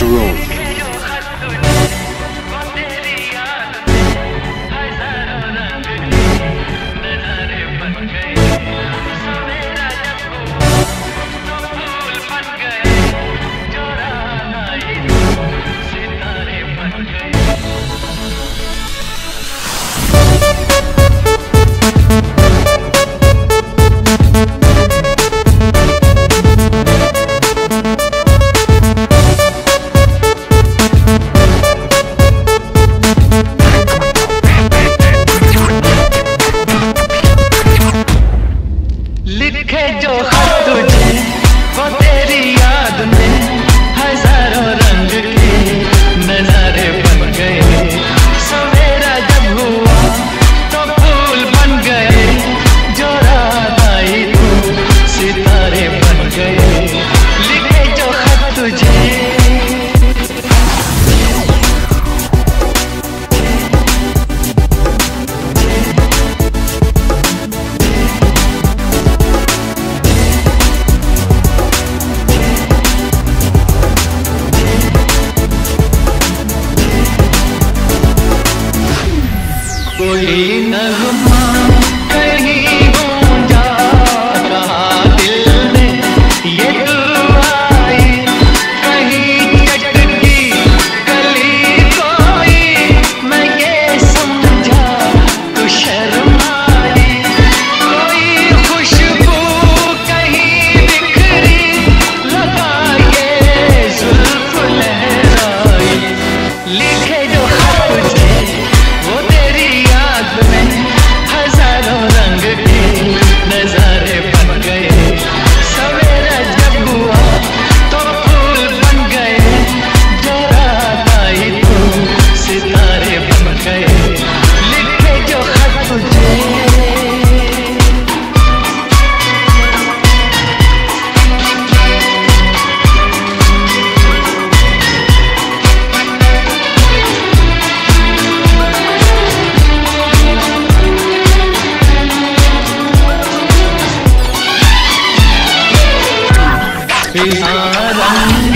the road. न हो बिहारम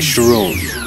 Shroom.